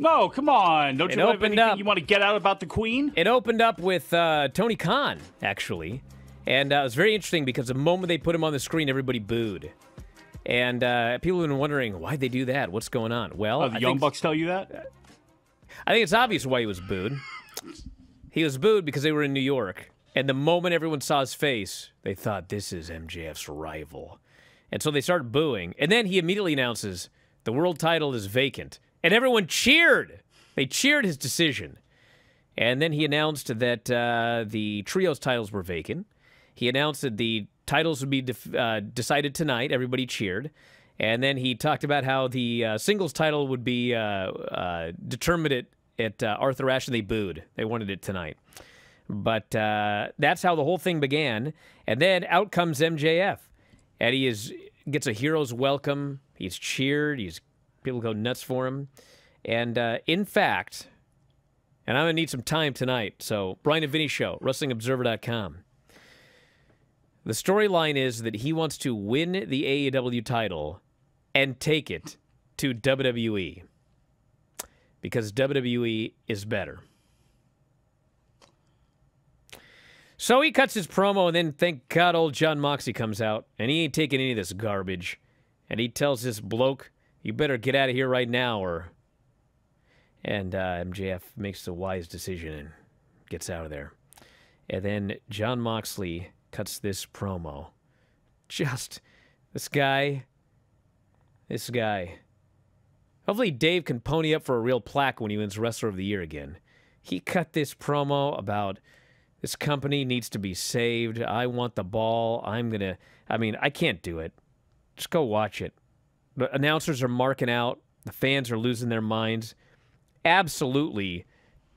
No, come on. Don't It you have anything up- you want to get out about the Queen? It opened up with uh, Tony Khan, actually. And uh, it was very interesting because the moment they put him on the screen, everybody booed. And uh, people have been wondering, why'd they do that? What's going on? Well, Oh, the I Young Bucks tell you that? I think it's obvious why he was booed. He was booed because they were in New York. And the moment everyone saw his face, they thought, this is MJF's rival. And so they started booing. And then he immediately announces, the world title is vacant. And everyone cheered. They cheered his decision. And then he announced that uh, the trios titles were vacant. He announced that the titles would be uh, decided tonight. Everybody cheered. And then he talked about how the uh, singles title would be uh, uh, determined at, at uh, Arthur Ashe, and they booed. They wanted it tonight. But that's how the whole thing began. And then out comes MJF. And he is, gets a hero's welcome. He's cheered. He's People go nuts for him. And uh, in fact, and I'm going to need some time tonight. So, Bryan and Vinny Show, WrestlingObserver.com. The storyline is that he wants to win the AEW title and take it to WWE because WWE is better. So he cuts his promo, and then thank God old Jon Moxley comes out, and he ain't taking any of this garbage. And he tells this bloke, You better get out of here right now, or and uh, MJF makes the wise decision and gets out of there. And then Jon Moxley cuts this promo. Just this guy, this guy. Hopefully, Dave can pony up for a real plaque when he wins Wrestler of the Year again. He cut this promo about this company needs to be saved. I want the ball. I'm going to, I mean, I can't do it. Just go watch it. The announcers are marking out, the fans are losing their minds absolutely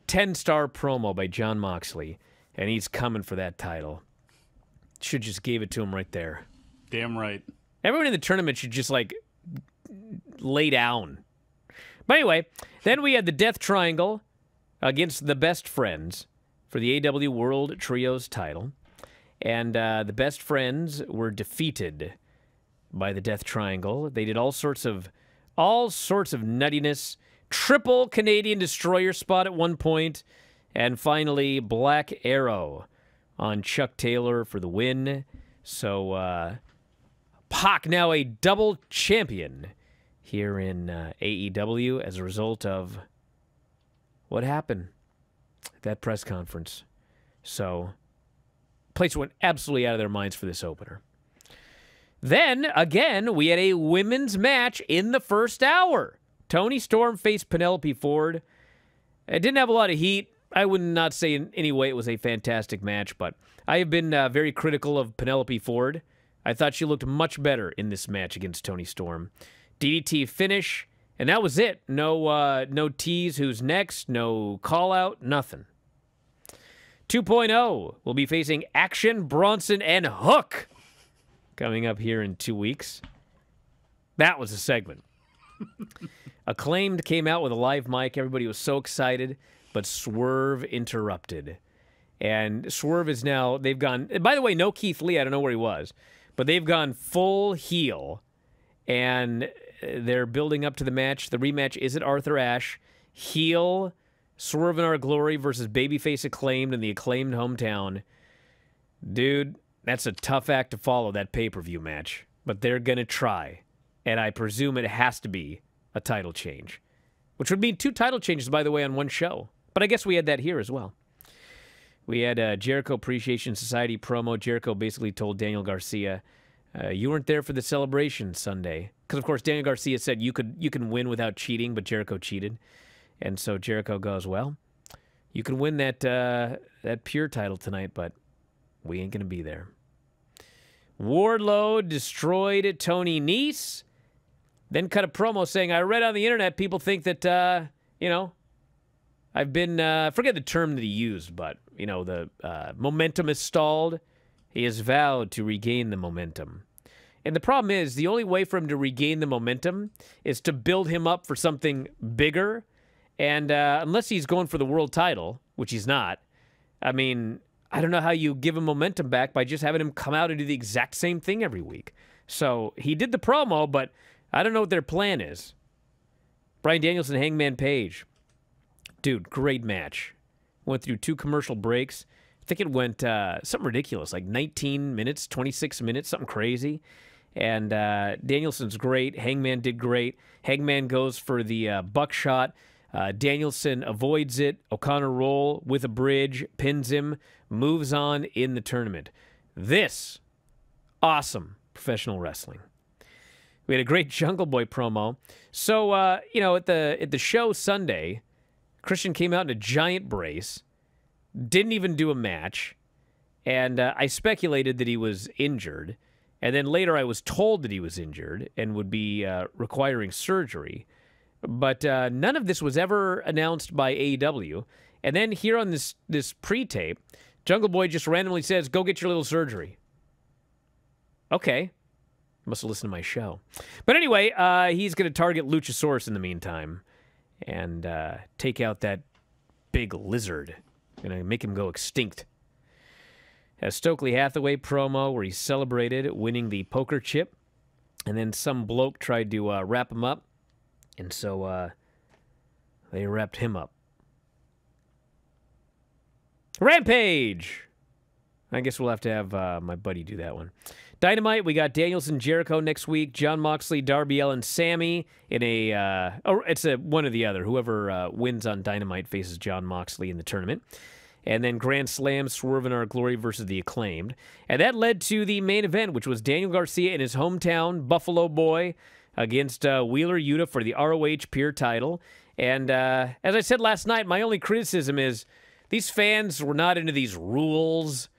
10 star promo by Jon Moxley, and he's coming for that title. Should just gave it to him right there. Damn right. Everyone in the tournament should just like lay down. But anyway, then we had the Death Triangle against the Best Friends for the AEW World Trios title. And uh, the Best Friends were defeated by the Death Triangle. They did all sorts of all sorts of nuttiness. Triple Canadian Destroyer spot at one point, and finally Black Arrow on Chuck Taylor for the win. So uh, Pac now a double champion here in uh, AEW as a result of what happened at that press conference. So, place went absolutely out of their minds for this opener. Then, again, we had a women's match in the first hour. Toni Storm faced Penelope Ford. It didn't have a lot of heat. I would not say in any way it was a fantastic match, but I have been uh, very critical of Penelope Ford. I thought she looked much better in this match against Toni Storm. DDT finish, and that was it. No, uh, no tease. Who's next? No call out. Nothing. 2.0 will be facing Action Bronson and Hook coming up here in two weeks. That was a segment. Acclaimed came out with a live mic. Everybody was so excited, but Swerve interrupted. And Swerve is now, they've gone, by the way, no Keith Lee. I don't know where he was, but they've gone full heel. And they're building up to the match. The rematch is at Arthur Ashe. Heel, Swerve in Our Glory versus Babyface Acclaimed in the acclaimed hometown. Dude, that's a tough act to follow, that pay per view match. But they're going to try. And I presume it has to be a title change, which would mean two title changes, by the way, on one show. But I guess we had that here as well. We had a Jericho Appreciation Society promo. Jericho basically told Daniel Garcia, uh, "You weren't there for the celebration Sunday," because of course Daniel Garcia said you could you can win without cheating, but Jericho cheated, and so Jericho goes, "Well, you can win that uh, that pure title tonight, but we ain't gonna be there." Wardlow destroyed Tony Nese. Then cut a promo saying, I read on the internet people think that, uh, you know, I've been, uh, forget the term that he used, but, you know, the uh, momentum is stalled. He has vowed to regain the momentum. And the problem is, the only way for him to regain the momentum is to build him up for something bigger. And uh, unless he's going for the world title, which he's not, I mean, I don't know how you give him momentum back by just having him come out and do the exact same thing every week. So he did the promo, but I don't know what their plan is. Bryan Danielson, Hangman Page. Dude, great match. Went through two commercial breaks. I think it went uh, something ridiculous, like 19 minutes, 26 minutes, something crazy. And uh, Danielson's great. Hangman did great. Hangman goes for the uh, buckshot. Uh, Danielson avoids it. O'Connor roll with a bridge, pins him, moves on in the tournament. This awesome professional wrestling. We had a great Jungle Boy promo. So uh, you know, at the at the show Sunday, Christian came out in a giant brace, didn't even do a match, and uh, I speculated that he was injured. And then later, I was told that he was injured and would be uh, requiring surgery. But uh, none of this was ever announced by AEW. And then here on this this pre-tape, Jungle Boy just randomly says, "Go get your little surgery." Okay, must have listened to my show. But anyway, uh, he's going to target Luchasaurus in the meantime and uh, take out that big lizard. Going to make him go extinct. A Stokely Hathaway promo where he celebrated winning the poker chip, and then some bloke tried to uh, wrap him up, and so uh, they wrapped him up. Rampage! I guess we'll have to have uh, my buddy do that one. Dynamite, we got Danielson, Jericho next week. Jon Moxley, Darby Allin, Sammy in a. Uh, oh, it's a one or the other. Whoever uh, wins on Dynamite faces Jon Moxley in the tournament. And then Grand Slam, Swerve in Our Glory versus the Acclaimed. And that led to the main event, which was Daniel Garcia in his hometown, Buffalo Boy, against uh, Wheeler Yuta for the ROH Pure title. And uh, as I said last night, my only criticism is these fans were not into these rules.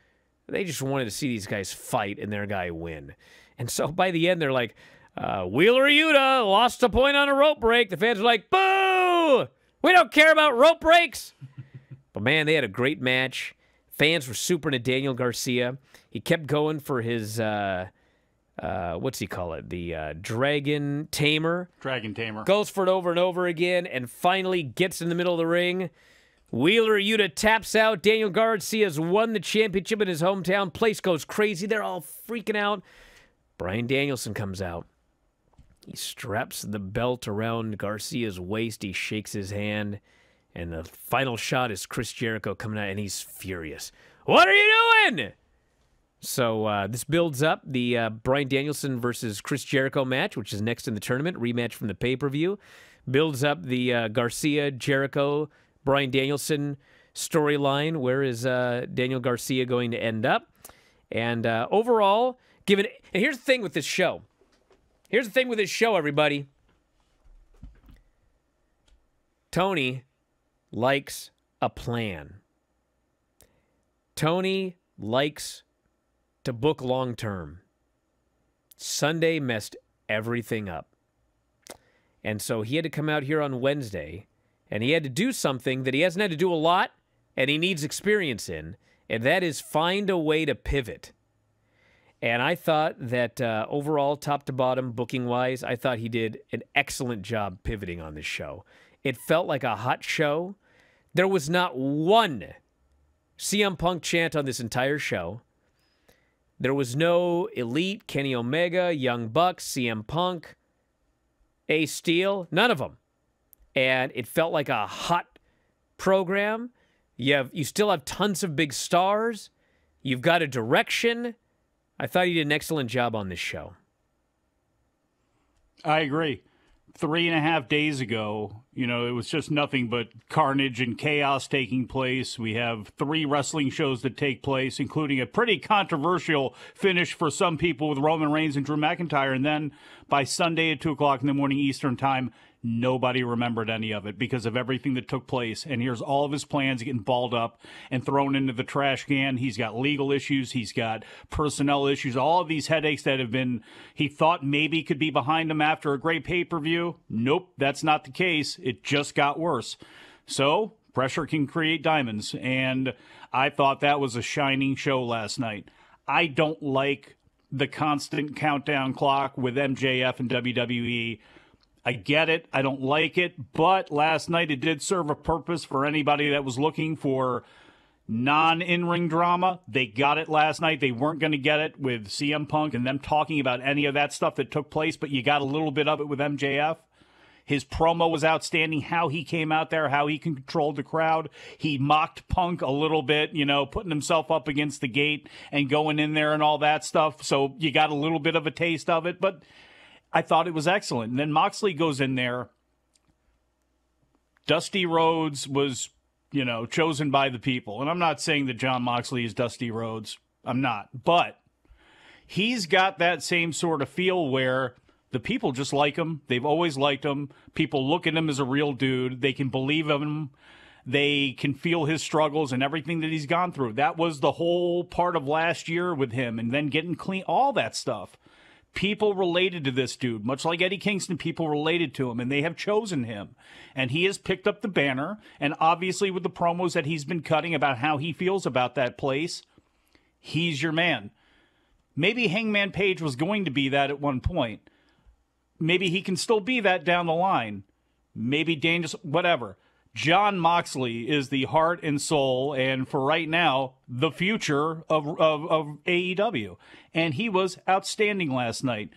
They just wanted to see these guys fight and their guy win. And so by the end, they're like, uh, Wheeler Yuta lost a point on a rope break. The fans are like, boo! We don't care about rope breaks. but man, they had a great match. Fans were super into Daniel Garcia. He kept going for his, uh, uh, what's he call it? The uh, Dragon Tamer. Dragon Tamer. Goes for it over and over again and finally gets in the middle of the ring. Wheeler Yuta taps out. Daniel Garcia's won the championship in his hometown. Place goes crazy. They're all freaking out. Bryan Danielson comes out. He straps the belt around Garcia's waist. He shakes his hand. And the final shot is Chris Jericho coming out, and he's furious. What are you doing? So uh, this builds up the uh, Bryan Danielson versus Chris Jericho match, which is next in the tournament, rematch from the pay per view. Builds up the uh, Garcia Jericho Bryan Danielson storyline. Where is uh, Daniel Garcia going to end up? And uh, overall, given and here's the thing with this show. Here's the thing with this show, everybody. Tony likes a plan. Tony likes to book long term. Sunday messed everything up. And so he had to come out here on Wednesday and he had to do something that he hasn't had to do a lot and he needs experience in, and that is find a way to pivot. And I thought that uh, overall, top to bottom, booking wise, I thought he did an excellent job pivoting on this show. It felt like a hot show. There was not one CM Punk chant on this entire show. There was no Elite, Kenny Omega, Young Bucks, CM Punk, Ace Steel, none of them. And it felt like a hot program. You have you still have tons of big stars. You've got a direction. I thought you did an excellent job on this show. I agree. Three and a half days ago, you know, it was just nothing but carnage and chaos taking place. We have three wrestling shows that take place, including a pretty controversial finish for some people with Roman Reigns and Drew McIntyre. And then by Sunday at 2 o'clock in the morning Eastern Time, Nobody remembered any of it because of everything that took place. And here's all of his plans getting balled up and thrown into the trash can. He's got legal issues. He's got personnel issues. All of these headaches that have been, he thought maybe could be behind him after a great pay per view. Nope, that's not the case. It just got worse. So pressure can create diamonds. And I thought that was a shining show last night. I don't like the constant countdown clock with MJF and WWE. I get it. I don't like it. But last night it did serve a purpose for anybody that was looking for non in ring drama. They got it last night. They weren't going to get it with CM Punk and them talking about any of that stuff that took place, but you got a little bit of it with MJF. His promo was outstanding. How he came out there, how he controlled the crowd. He mocked Punk a little bit, you know, putting himself up against the gate and going in there and all that stuff. So you got a little bit of a taste of it, but I thought it was excellent. And then Moxley goes in there. Dusty Rhodes was, you know, chosen by the people. And I'm not saying that Jon Moxley is Dusty Rhodes. I'm not. But he's got that same sort of feel where the people just like him. They've always liked him. People look at him as a real dude. They can believe him. They can feel his struggles and everything that he's gone through. That was the whole part of last year with him and then getting clean, all that stuff. People related to this dude, much like Eddie Kingston, people related to him and they have chosen him. And he has picked up the banner. And obviously, with the promos that he's been cutting about how he feels about that place, he's your man. Maybe Hangman Page was going to be that at one point. Maybe he can still be that down the line. Maybe dangerous, whatever. Jon Moxley is the heart and soul, and for right now, the future of, of, of AEW. And he was outstanding last night.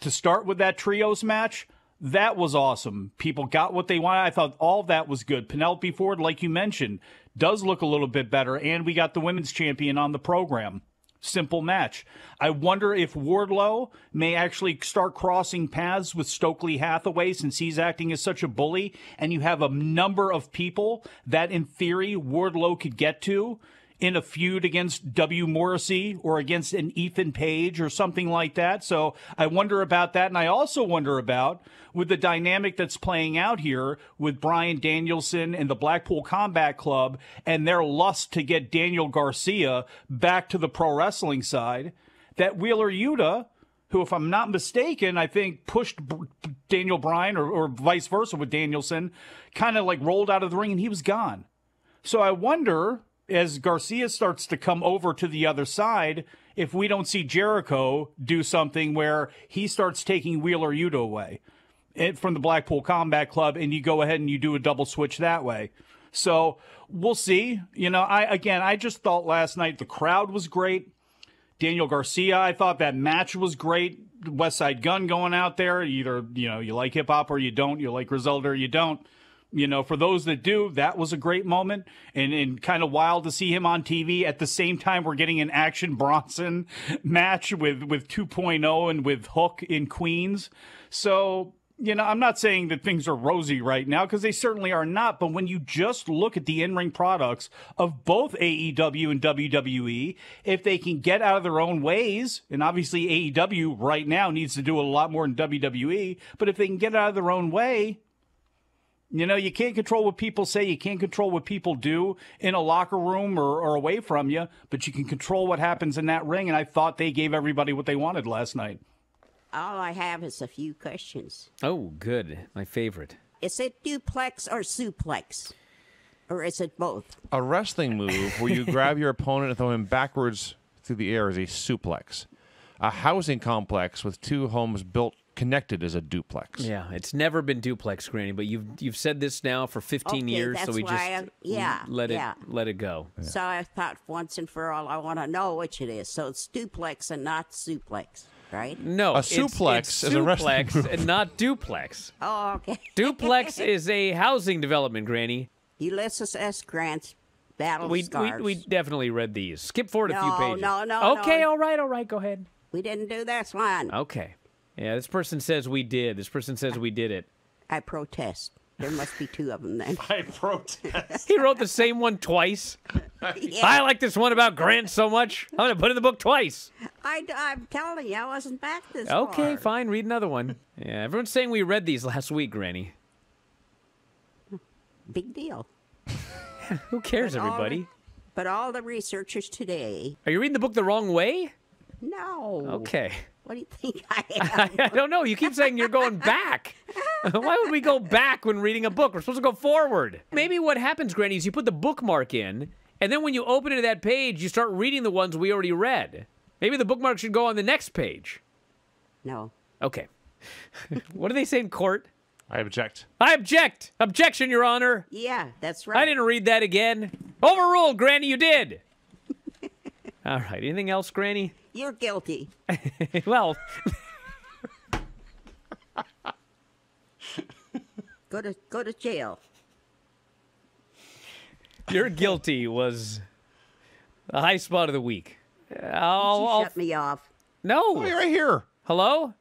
To start with that trios match, that was awesome. People got what they wanted. I thought all that was good. Penelope Ford, like you mentioned, does look a little bit better, and we got the women's champion on the program simple match. I wonder if Wardlow may actually start crossing paths with Stokely Hathaway since he's acting as such a bully, and you have a number of people that, in theory, Wardlow could get to in a feud against W. Morrissey or against an Ethan Page or something like that. So I wonder about that. And I also wonder about with the dynamic that's playing out here with Bryan Danielson and the Blackpool Combat Club and their lust to get Daniel Garcia back to the pro wrestling side, that Wheeler Yuta, who, if I'm not mistaken, I think pushed Daniel Bryan or, or vice versa with Danielson, kind of like rolled out of the ring and he was gone. So I wonder as Garcia starts to come over to the other side, if we don't see Jericho do something where he starts taking Wheeler Yuta away eh, from the Blackpool Combat Club and you go ahead and you do a double switch that way. So we'll see. You know, I again, I just thought last night the crowd was great. Daniel Garcia, I thought that match was great. Westside Gun going out there. Either you know you like hip hop or you don't. You like Griselda or you don't you know, for those that do, that was a great moment and, and kind of wild to see him on TV. At the same time, we're getting an action Bronson match with, with 2.0 and with Hook in Queens. So, you know, I'm not saying that things are rosy right now because they certainly are not. But when you just look at the in ring products of both AEW and WWE, if they can get out of their own ways, and obviously AEW right now needs to do a lot more than WWE, but if they can get out of their own way, you know, you can't control what people say. You can't control what people do in a locker room or, or away from you, but you can control what happens in that ring. And I thought they gave everybody what they wanted last night. All I have is a few questions. Oh, good. My favorite. Is it duplex or suplex? Or is it both? A wrestling move where you grab your opponent and throw him backwards through the air is a suplex. A housing complex with two homes built connected as a duplex. Yeah, it's never been duplex, Granny. But you've you've said this now for 15 Okay, years, so we just I- yeah, let it yeah. let it go. So I thought once and for all, I want to know which it is. So it's duplex and not suplex, right? No, A it's- suplex it's is a wrestling suplex and not duplex. Oh, okay. Duplex is a housing development, Granny. Ulysses S. Grant's Battle We, we Scars. we definitely read these. Skip forward a few pages. no, no, Okay, no. all right, all right. Go ahead. We didn't do this one. Okay. Yeah, this person says we did. This person says we did it. I protest. There must be two of them then. I protest. He wrote the same one twice. Yeah, I like this one about Grant so much. I'm gonna put it in the book twice. I, am telling you, I wasn't back this Okay, far. fine. Read another one. Yeah, everyone's saying we read these last week, Granny. Big deal. Who cares, But all the- everybody? But all the researchers today, Are you reading the book the wrong way? no. Okay. What do you think I I. I don't know. You keep saying you're going back. Why would we go back when reading a book? We're supposed to go forward. Maybe what happens, Granny, is you put the bookmark in, and then when you open it to that page, you start reading the ones we already read. Maybe the bookmark should go on the next page. no. Okay. what do they say in court? I object. I object. Objection, Your Honor. Yeah, that's right. I didn't read that again. Overruled, Granny, you did. All right. Anything else, Granny? You're guilty. well, Go to go to jail. Your guilty was the high spot of the week. I'll, you I'll- shut me off. no. Oh, you're right here. Hello?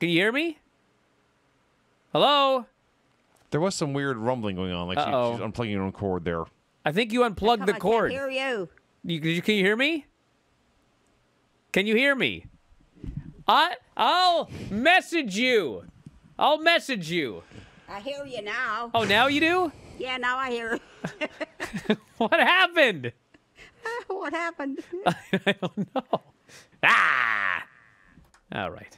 Can you hear me? Hello? There was some weird rumbling going on, like she, Uh-oh. she's unplugging her own cord there. I think you unplugged the on, cord. Can't hear you. You, you, can you hear me? Can you hear me? I I'll message you. I'll message you. I hear you now. Oh, now you do? Yeah, now I hear. What happened? what happened? I don't know. Ah! All right.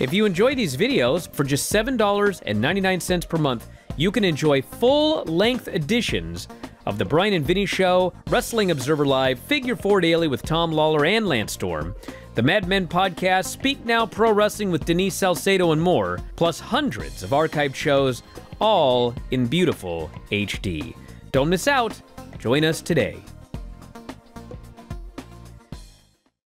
If you enjoy these videos, for just $7.99 per month, you can enjoy full length editions of The Bryan and Vinny Show, Wrestling Observer Live, Figure 4 Daily with Tom Lawler and Lance Storm, the Mat Men podcast, Speak Now Pro Wrestling with Denise Salcedo, and more, plus hundreds of archived shows, all in beautiful HD. Don't miss out. Join us today.